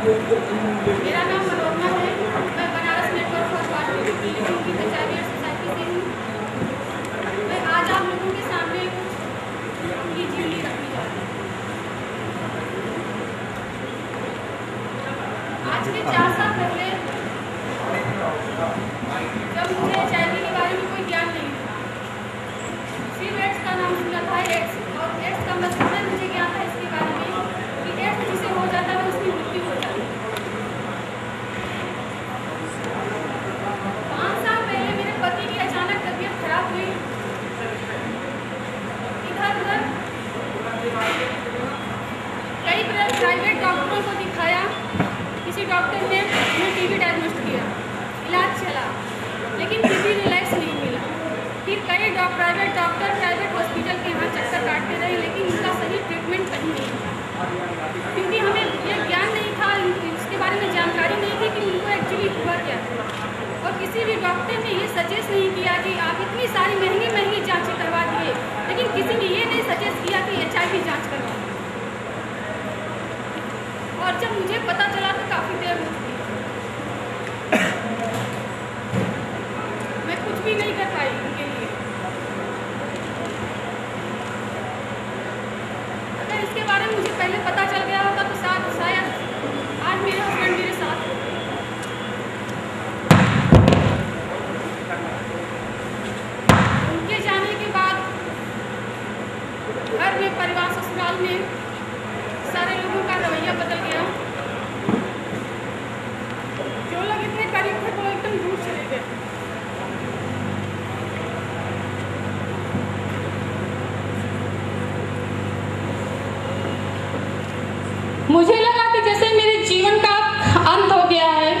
मेरा नाम मनोरमा है मैं Banaras network for positive living की पंचायती सोसाइटी से हूँ मैं आज आप लोगों के सामने अपनी जीवनी रखने जा रही हूँ आज से चार साल पहले जब मुझे एच के बारे में कोई ज्ञान नहीं था सिर्फ़ एड्स का नाम सुना था एड्स और एड्स का मतलब है मुझे ज्ञान था इसके बारे में कि एड्स जिसे हो जाता है उसकी मृत्यु हो जाती है पाँच साल पहले मेरे पति की अचानक तबीयत खराब हुई इधर उधर कई प्राइवेट डॉक्टरों को दिखाया। किसी डॉक्टर ने उन्हें टीबी डायग्नोस्ट किया। इलाज चला, लेकिन भी रिलैक्स नहीं मिला। फिर कई doc, private doctor private hospital के यहाँ चक्कर काटते रहे, लेकिन उनका सही ट्रीटमेंट कहीं नहीं था। क्योंकि हमें यह ज्ञान नहीं था, इसके बारे में जानकारी नहीं थी कि उनको एक्चुअली हुआ क्या। और किसी भी डॉक्टर ने ये सजेस्ट नहीं किया कि आप इतनी सारी महँगी महँगी जांचें करवा दिए। लेकिन किसी ने ये नहीं सजेस्ट किया कि एच जाँच करवा जब मुझे पता चला तो काफ़ी देर हो मैं कुछ भी नहीं कर पाई उनके लिए। अगर इसके बारे में मुझे पहले पता चल गया तो शायद आज मेरे हस्बैंड मेरे साथ उनके जाने के बाद घर में परिवार, ससुराल में सारे लोगों का रवैया बदल गया जो लोग इतने करीब थे वो एकदम दूर चले गए मुझे लगा कि जैसे मेरे जीवन का अंत हो गया है,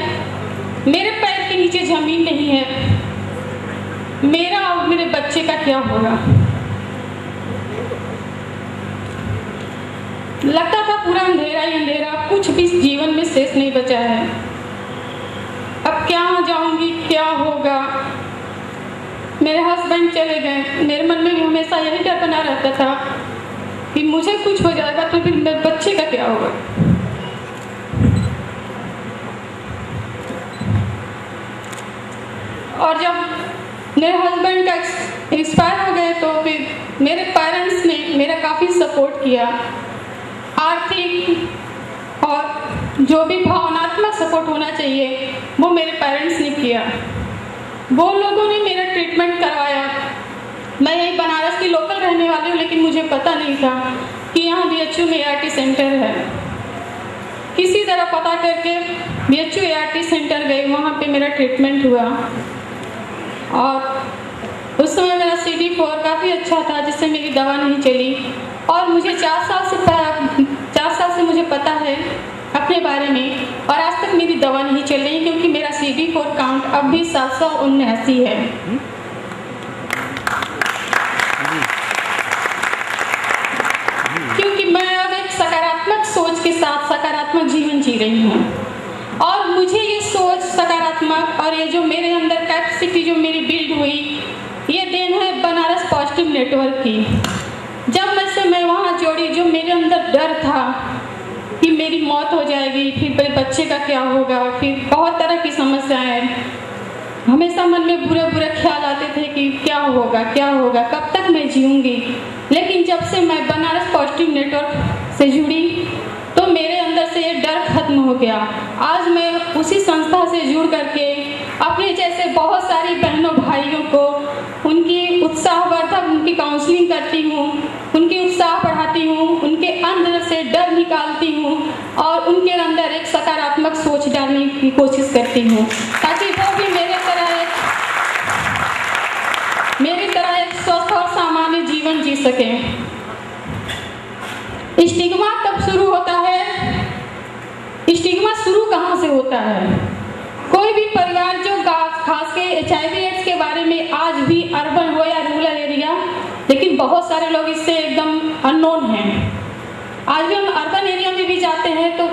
मेरे पैर के नीचे ज़मीन नहीं है, मेरा और मेरे बच्चे का क्या होगा? लगता था पूरा अंधेरा ही अंधेरा, कुछ भी जीवन में शेष नहीं बचा है। अब क्या जाऊँगी, क्या होगा? मेरे हस्बैंड चले गए। मेरे मन में हमेशा यही डर बना रहता था कि मुझे कुछ हो जाएगा तो फिर मेरे बच्चे का क्या होगा? और जब मेरे हस्बैंड का एक्सपायर हो गए तो फिर मेरे पेरेंट्स ने मेरा काफ़ी सपोर्ट किया। आर्थिक और जो भी भावनात्मक सपोर्ट होना चाहिए, वो मेरे पेरेंट्स ने किया। वो लोगों ने मेरा ट्रीटमेंट करवाया। मैं यही बनारस की लोकल रहने वाली हूँ, लेकिन मुझे पता नहीं था कि यहाँ बी एच यू में ए सेंटर है। किसी तरह पता करके B H U A centre गई, वहाँ पे मेरा ट्रीटमेंट हुआ। और उस समय मेरा सी डी फोर काफ़ी अच्छा था, जिससे मेरी दवा नहीं चली। और मुझे चार साल से चार साल से मुझे पता है अपने बारे में, और आज तक मेरी दवा नहीं चल रही, क्योंकि मेरा सी डी फोर काउंट अब भी सात सौ उन्यासी है क्योंकि मैं अब एक सकारात्मक सोच के साथ सकारात्मक रही हूँ। और मुझे ये सोच सकारात्मक और ये जो मेरे अंदर कैपेसिटी जो मेरी बिल्ड हुई, ये देन है बनारस पॉजिटिव नेटवर्क की। जब मैं से मैं वहाँ जोड़ी, जो मेरे अंदर डर था कि मेरी मौत हो जाएगी, फिर मेरे बच्चे का क्या होगा, फिर बहुत तरह की समस्याएँ। हमेशा मन में बुरे बुरे ख्याल आते थे कि क्या होगा क्या होगा, कब तक मैं जीऊँगी। लेकिन जब से मैं बनारस पॉजिटिव नेटवर्क से जुड़ी तो मेरे अंदर से ये डर खत्म हो गया आज मैं उसी संस्था से जुड़ करके अपने जैसे बहुत सारी बहनों भाइयों को उनकी उत्साहवर्धक उनकी काउंसलिंग करती हूँ, उनकी उत्साह बढ़ाती हूँ, उनके अंदर से डर निकालती हूँ और उनके अंदर एक सकारात्मक सोच डालने की कोशिश करती हूँ। ताकि वो भी मेरे तरह एक मेरी तरह एक स्वस्थ और सामान्य जीवन जी सके। स्टिग्मा कब शुरू होता है? स्टिग्मा शुरू कहाँ से होता है? कोई भी परिवार जो खास के एच एड्स के बारे में आज भी अर्बन हो या रूरल एरिया लेकिन बहुत सारे लोग इससे एकदम अननोन हैं। आज भी हम अर्बन एरिया में भी जाते हैं तो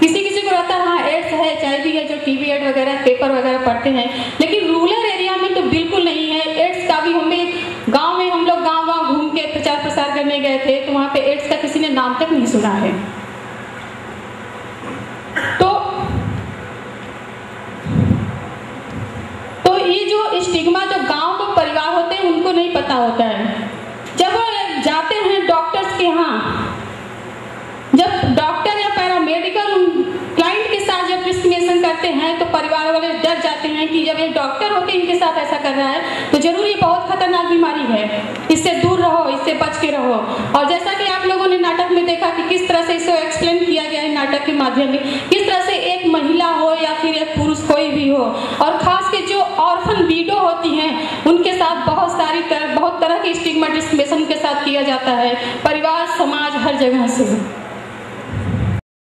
किसी किसी को रहता है हाँ एड्स है एच है, जो टीबी एड वगैरह पेपर वगैरह पढ़ते हैं। लेकिन रूरल एरिया में तो बिल्कुल नहीं है। एड्स का भी हमें, गाँव में हम लोग गाँव गाँव घूम के प्रचार प्रसार करने गए थे तो वहाँ पे एड्स का किसी ने नाम तक नहीं सुना है तो तो ये जो स्टिग्मा जो गाँव के परिवार होते हैं उनको नहीं पता होता है। जब वो जाते हैं डॉक्टर्स के यहाँ, जब डॉक्टर या पैरामेडिकल क्लाइंट के साथ जब प्रिस्क्रिप्शन करते हैं तो परिवार वाले डर जाते हैं कि जब ये डॉक्टर होकर इनके साथ ऐसा कर रहा है तो ज़रूर ये बहुत खतरनाक बीमारी है। इससे दूर रहो, इससे बच के रहो। और जैसा कि आप लोगों ने नाटक में देखा कि किस तरह से इसे एक्सप्लेन किया गया है नाटक के माध्यम में, किस तरह से एक महिला हो या फिर एक पुरुष कोई भी हो, और खास के जो ऑर्फन वीडो होती हैं उनके साथ बहुत सारी तरह की स्टिग्मा डिस्क्रिमिनेशन के साथ किया जाता है। परिवार समाज हर जगह से